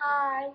Bye.